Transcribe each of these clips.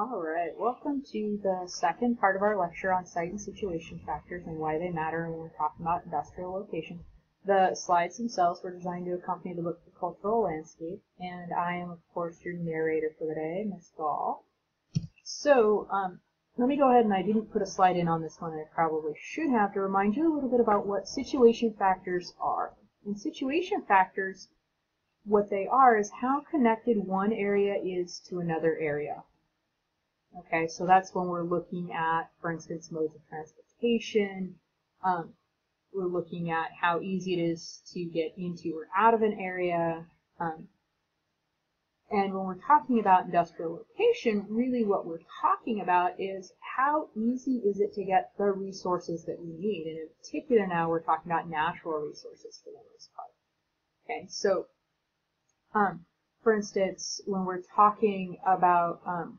All right, welcome to the second part of our lecture on site and situation factors and why they matter when we're talking about industrial location. The slides themselves were designed to accompany the book The Cultural Landscape, and I am, of course, your narrator for the day, Ms. Gall. So, um, let me go ahead and I didn't put a slide in on this one, I probably should have, to remind you a little bit about what situation factors are. And situation factors, what they are is how connected one area is to another area. Okay, so that's when we're looking at, for instance, modes of transportation. Um, we're looking at how easy it is to get into or out of an area. Um, and when we're talking about industrial location, really what we're talking about is how easy is it to get the resources that we need. And in particular now we're talking about natural resources for the most part. Okay, so um, for instance, when we're talking about um,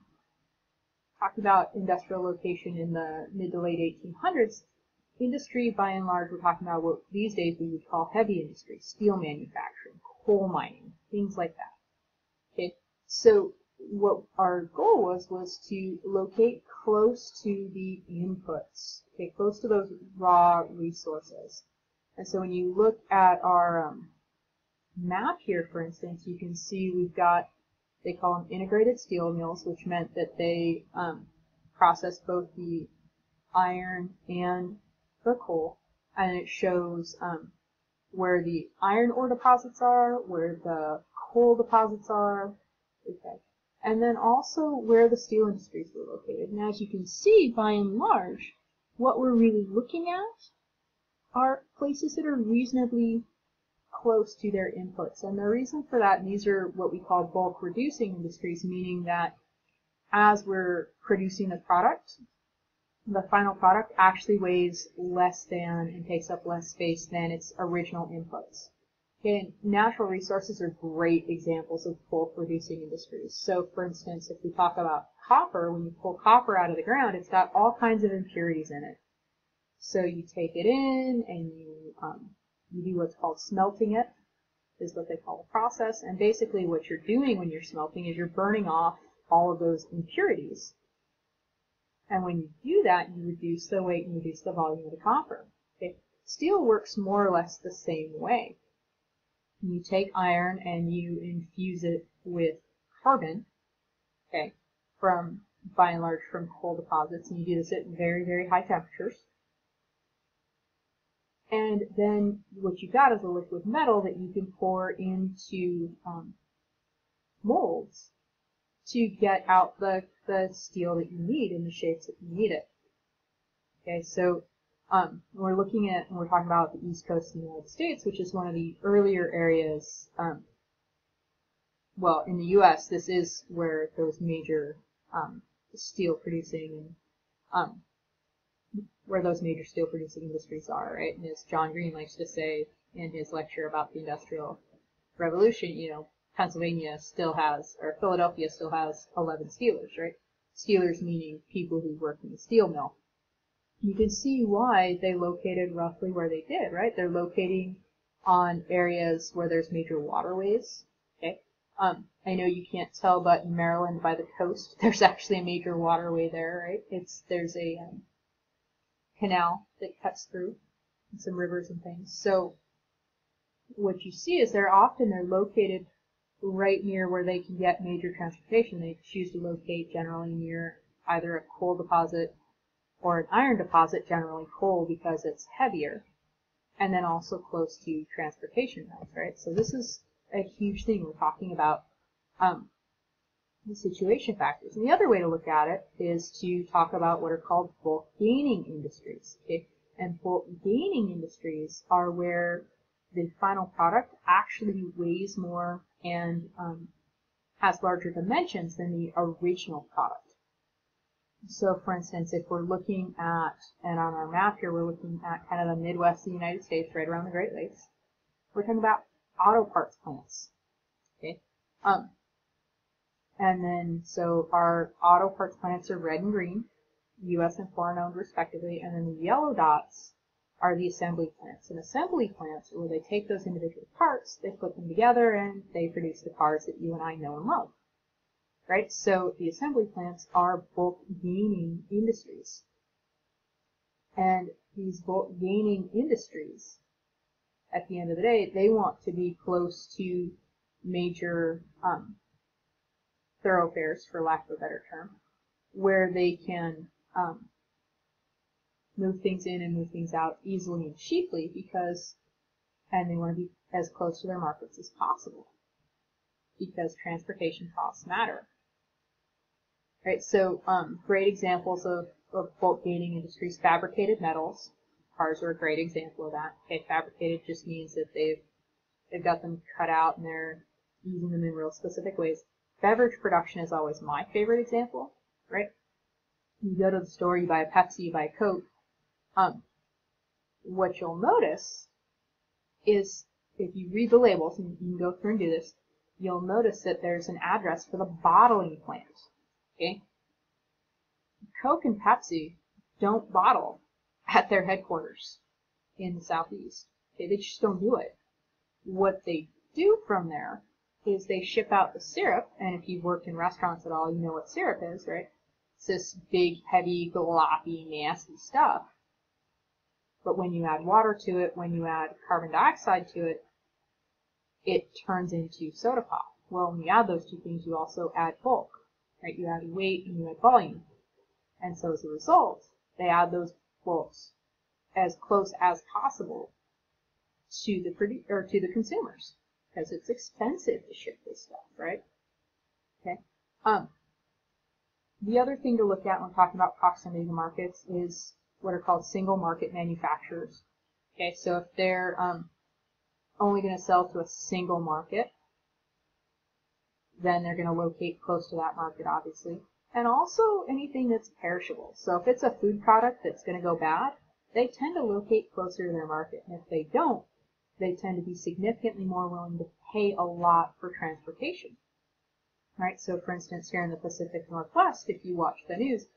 talking about industrial location in the mid to late 1800s, industry by and large, we're talking about what these days we would call heavy industry, steel manufacturing, coal mining, things like that. Okay, so what our goal was was to locate close to the inputs, okay, close to those raw resources. And so when you look at our um, map here, for instance, you can see we've got they call them integrated steel mills, which meant that they um, processed both the iron and the coal. And it shows um, where the iron ore deposits are, where the coal deposits are, okay. And then also where the steel industries were located. And as you can see, by and large, what we're really looking at are places that are reasonably close to their inputs. And the reason for that, and these are what we call bulk reducing industries, meaning that as we're producing the product, the final product actually weighs less than and takes up less space than its original inputs. Okay, natural resources are great examples of bulk reducing industries. So for instance, if we talk about copper, when you pull copper out of the ground, it's got all kinds of impurities in it. So you take it in and you um, you do what's called smelting it, is what they call the process. And basically what you're doing when you're smelting is you're burning off all of those impurities. And when you do that, you reduce the weight and reduce the volume of the copper. Okay? Steel works more or less the same way. You take iron and you infuse it with carbon, okay, from, by and large, from coal deposits, and you do this at very, very high temperatures. And then what you got is a liquid metal that you can pour into um, molds to get out the, the steel that you need in the shapes that you need it. Okay, so um, we're looking at, and we're talking about the East Coast of the United States, which is one of the earlier areas, um, well, in the U.S., this is where those major um, steel producing and um, where those major steel producing industries are, right? And as John Green likes to say in his lecture about the Industrial Revolution, you know, Pennsylvania still has, or Philadelphia still has 11 steelers, right? Steelers meaning people who work in the steel mill. You can see why they located roughly where they did, right? They're locating on areas where there's major waterways, okay? Um, I know you can't tell, but in Maryland by the coast, there's actually a major waterway there, right? It's, there's a, um, canal that cuts through and some rivers and things. So what you see is they're often they're located right near where they can get major transportation. They choose to locate generally near either a coal deposit or an iron deposit, generally coal because it's heavier, and then also close to transportation routes, right? So this is a huge thing. We're talking about um, the situation factors. And the other way to look at it is to talk about what are called bulk gaining industries. Okay? And bulk gaining industries are where the final product actually weighs more and um, has larger dimensions than the original product. So for instance, if we're looking at, and on our map here, we're looking at kind of the Midwest of the United States, right around the Great Lakes, we're talking about auto parts plants. Okay? Um, and then, so our auto parts plants are red and green, U.S. and foreign owned respectively, and then the yellow dots are the assembly plants. And assembly plants are where they take those individual parts, they put them together, and they produce the cars that you and I know and love. right? So the assembly plants are bulk gaining industries. And these bulk gaining industries, at the end of the day, they want to be close to major um, thoroughfares, for lack of a better term, where they can um, move things in and move things out easily and cheaply because, and they want to be as close to their markets as possible because transportation costs matter. Right, so um, great examples of, of bulk gaining industries, fabricated metals. Cars are a great example of that. Okay, fabricated just means that they've they've got them cut out and they're using them in real specific ways. Beverage production is always my favorite example, right? You go to the store, you buy a Pepsi, you buy a Coke. Um, what you'll notice is if you read the labels, and you can go through and do this, you'll notice that there's an address for the bottling plant. Okay? Coke and Pepsi don't bottle at their headquarters in the southeast. Okay, they just don't do it. What they do from there is they ship out the syrup, and if you've worked in restaurants at all, you know what syrup is, right? It's this big, heavy, gloppy, nasty stuff. But when you add water to it, when you add carbon dioxide to it, it turns into soda pop. Well, when you add those two things, you also add bulk, right? You add weight and you add volume. And so as a result, they add those bulks as close as possible to the produ- or to the consumers because it's expensive to ship this stuff, right? Okay. Um, the other thing to look at when talking about proximity to markets is what are called single market manufacturers. Okay, so if they're um, only going to sell to a single market, then they're going to locate close to that market, obviously. And also anything that's perishable. So if it's a food product that's going to go bad, they tend to locate closer to their market. And if they don't, they tend to be significantly more willing to pay a lot for transportation. Right? So for instance, here in the Pacific Northwest, if you watch the news,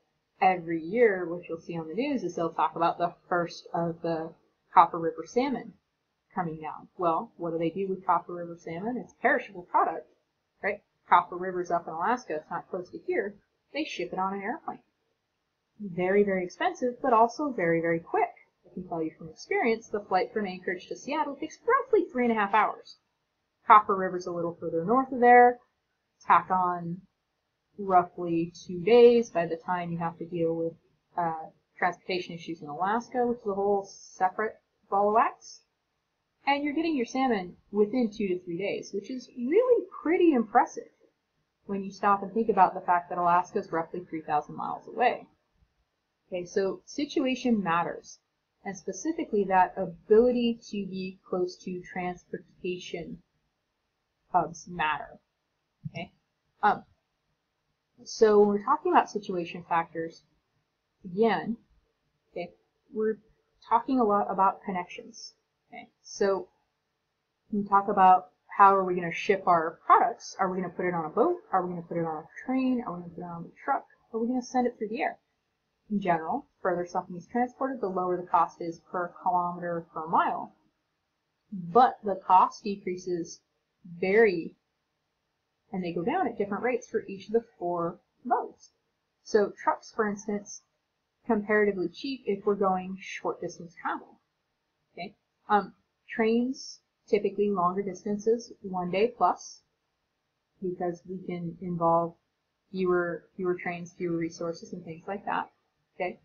every year, what you'll see on the news is they'll talk about the first of the Copper River salmon coming down. Well, what do they do with Copper River salmon? It's a perishable product, right? Copper River's up in Alaska, it's not close to here. They ship it on an airplane. Very, very expensive, but also very, very quick. Can tell you from experience, the flight from Anchorage to Seattle takes roughly three and a half hours. Copper River's a little further north of there. Tack on roughly two days by the time you have to deal with uh, transportation issues in Alaska, which is a whole separate ball of wax. And you're getting your salmon within two to three days, which is really pretty impressive when you stop and think about the fact that Alaska is roughly 3,000 miles away. Okay, so situation matters and specifically that ability to be close to transportation hubs matter. Okay. Um, so when we're talking about situation factors, again, okay, we're talking a lot about connections. Okay. So we talk about how are we going to ship our products? Are we going to put it on a boat? Are we going to put it on a train? Are we going to put it on a truck? Are we going to send it through the air? In general, further something is transported, the lower the cost is per kilometer per mile. But the cost decreases vary and they go down at different rates for each of the four modes. So trucks, for instance, comparatively cheap if we're going short distance travel. Okay. Um, trains, typically longer distances, one day plus, because we can involve fewer fewer trains, fewer resources, and things like that. Okay.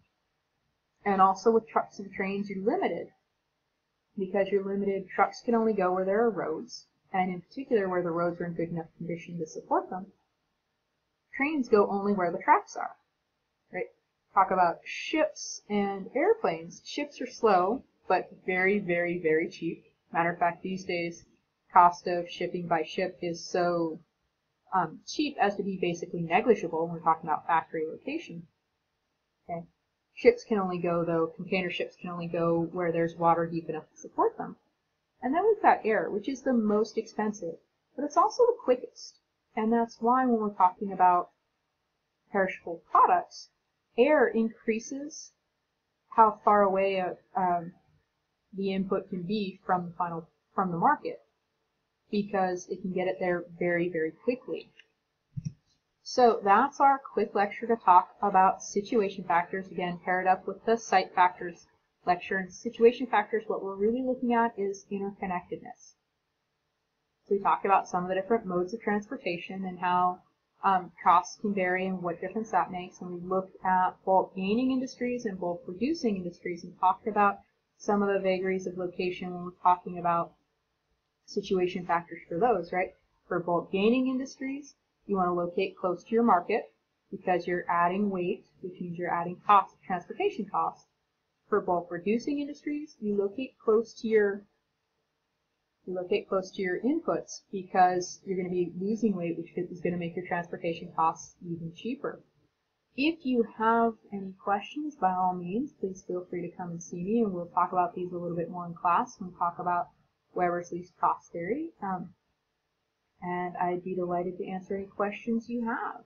And also with trucks and trains, you're limited because you're limited. Trucks can only go where there are roads, and in particular where the roads are in good enough condition to support them. Trains go only where the tracks are. Right? Talk about ships and airplanes. Ships are slow, but very, very, very cheap. Matter of fact, these days, cost of shipping by ship is so um, cheap as to be basically negligible when we're talking about factory location. Okay. Ships can only go, though, container ships can only go where there's water deep enough to support them. And then we've got air, which is the most expensive, but it's also the quickest. And that's why when we're talking about perishable products, air increases how far away a, um, the input can be from the final from the market because it can get it there very very quickly. So that's our quick lecture to talk about situation factors, again paired up with the site factors lecture. And situation factors, what we're really looking at is interconnectedness. So we talked about some of the different modes of transportation and how um, costs can vary and what difference that makes. And we looked at bulk gaining industries and bulk reducing industries and talked about some of the vagaries of location when we're talking about situation factors for those, right? For bulk gaining industries, you want to locate close to your market because you're adding weight, which means you're adding cost, transportation cost. For bulk reducing industries, you locate close to your you locate close to your inputs because you're going to be losing weight, which is going to make your transportation costs even cheaper. If you have any questions, by all means, please feel free to come and see me, and we'll talk about these a little bit more in class when we talk about Weber's least cost theory. Um, and I'd be delighted to answer any questions you have.